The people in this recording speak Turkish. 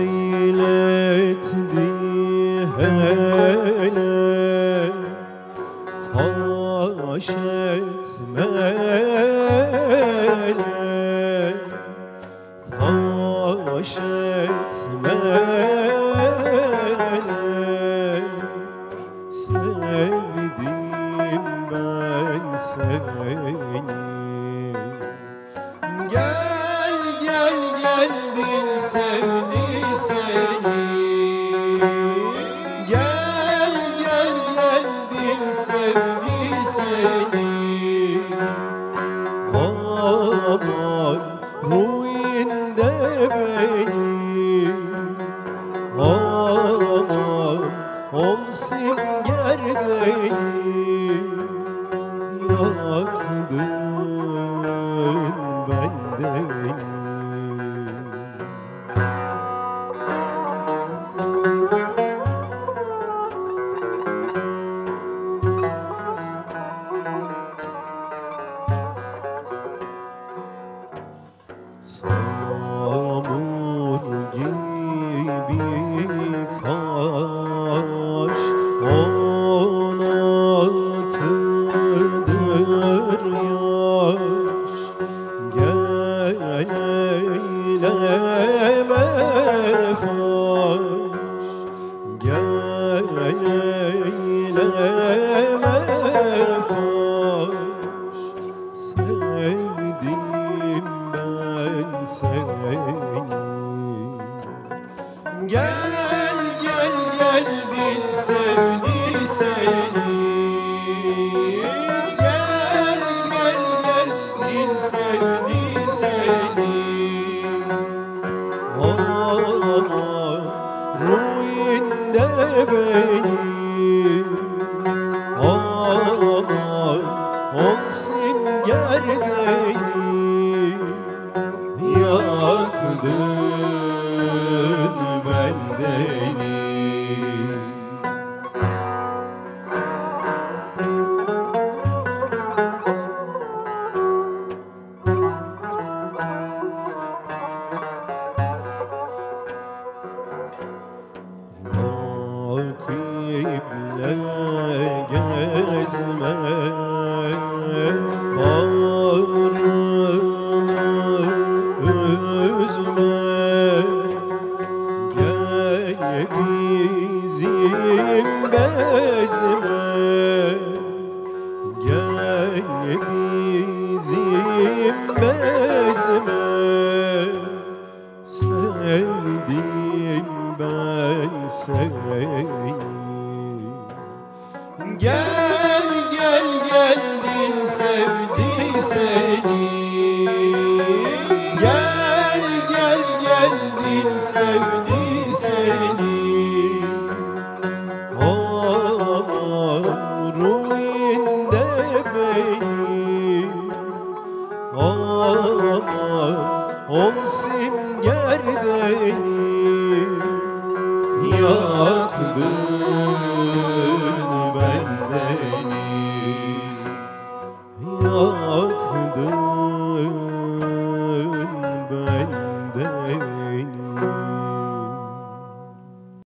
eyletti hele Faş etmele Faş etmele Aman ruinde benim Aman olsun gerdeyim Yaktın bendeni Gel gel geldin sevdi seni. Gel gel geldin sevdi seni. Aman ruinde benim Aman olsun gerdeyim Rakiple gezme Sevdin sevdi seni Ruhinde beni Aman ol simgerdeni Yaktın bendeni. Yaktın.